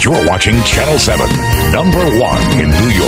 You're watching Channel 7, number one in New York.